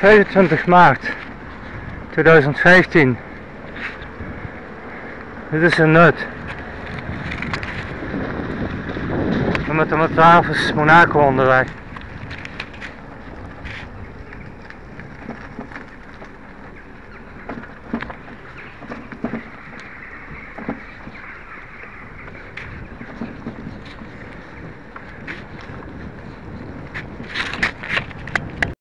25 maart 2015. Dit is een nut. We met de Matavus Monaco onderweg.